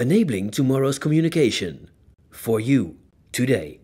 enabling tomorrow's communication. For you, today.